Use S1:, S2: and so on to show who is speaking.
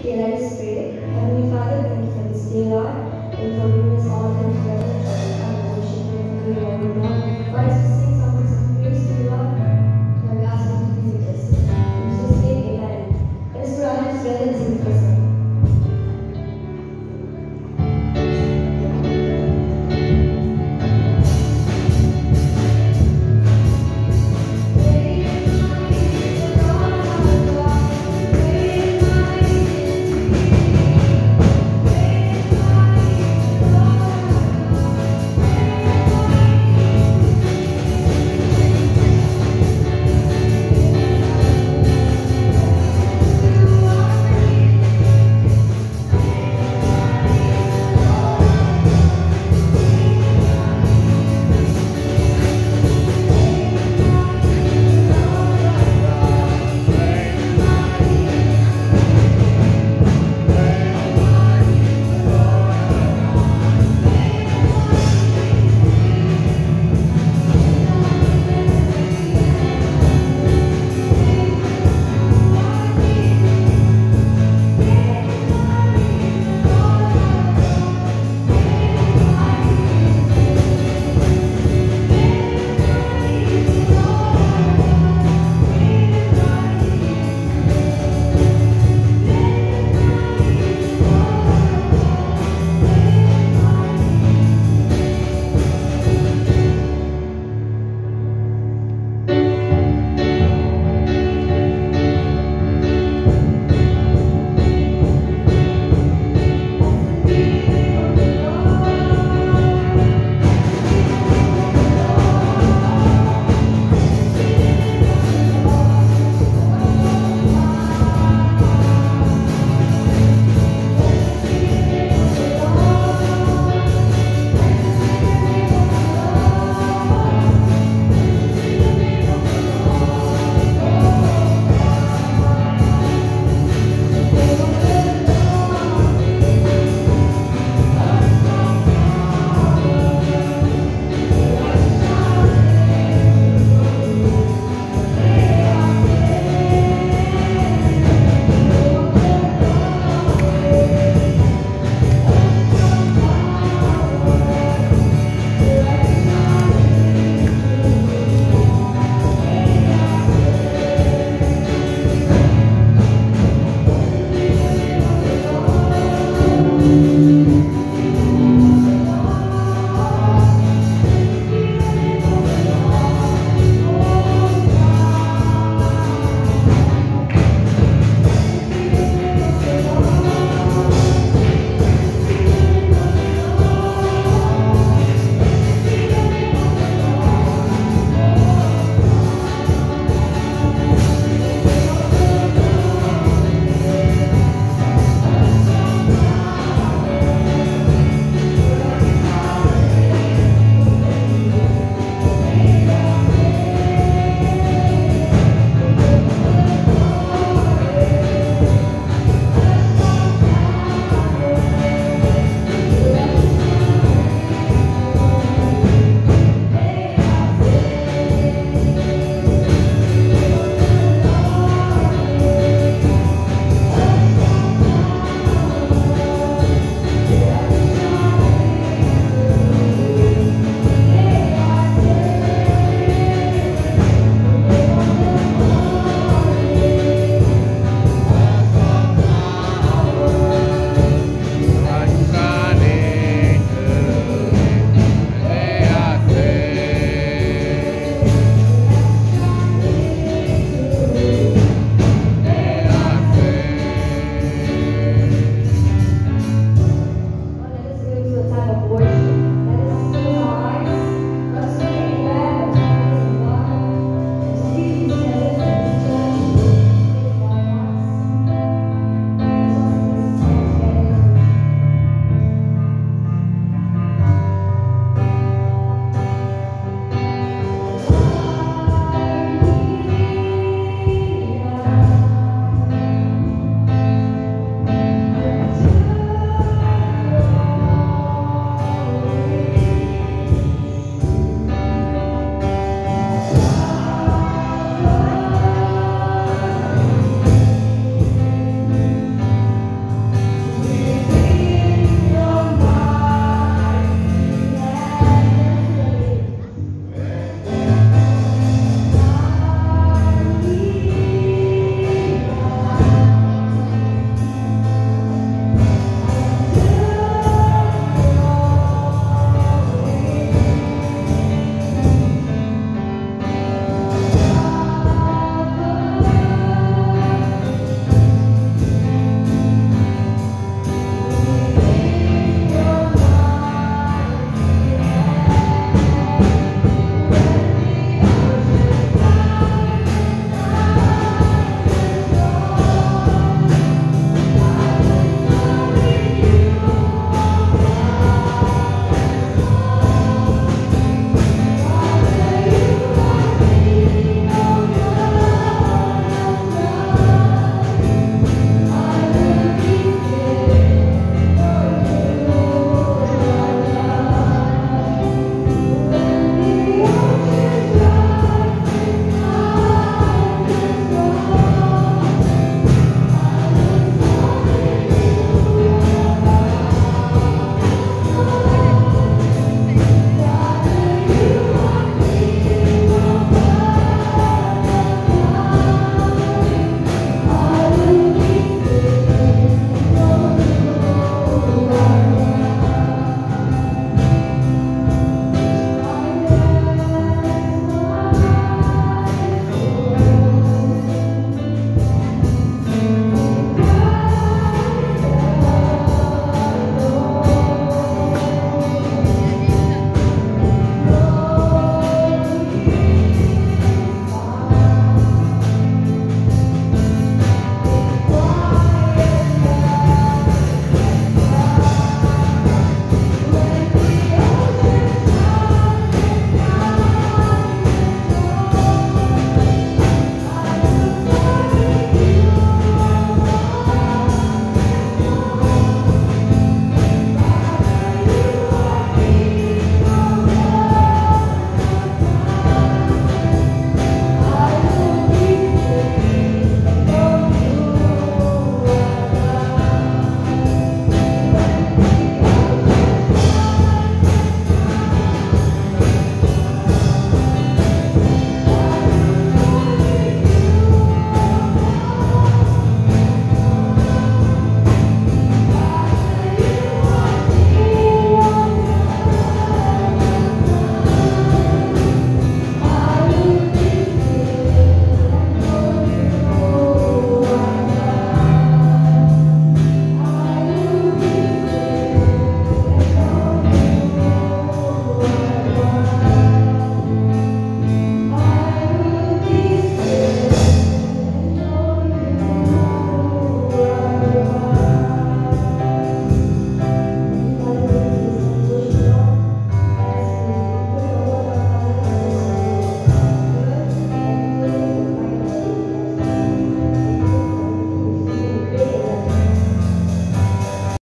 S1: Okay, let us pray. Heavenly Father, thank you for this day, Lord, and for giving us all time together and worship you and good Lord, O Lord. Let sing songs of praise to you,